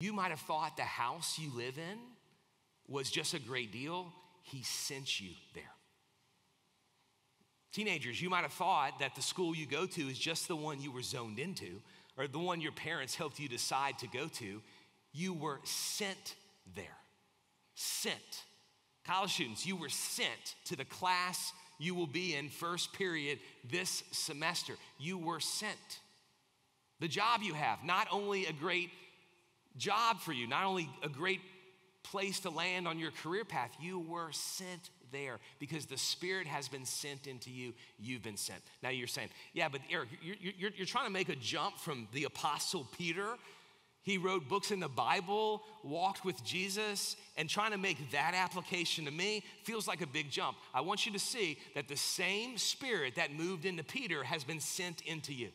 You might have thought the house you live in was just a great deal. He sent you there. Teenagers, you might have thought that the school you go to is just the one you were zoned into or the one your parents helped you decide to go to. You were sent there. Sent. College students, you were sent to the class you will be in first period this semester. You were sent. The job you have, not only a great job for you, not only a great place to land on your career path, you were sent there because the Spirit has been sent into you. You've been sent. Now you're saying, yeah, but Eric, you're, you're, you're trying to make a jump from the Apostle Peter. He wrote books in the Bible, walked with Jesus, and trying to make that application to me feels like a big jump. I want you to see that the same Spirit that moved into Peter has been sent into you.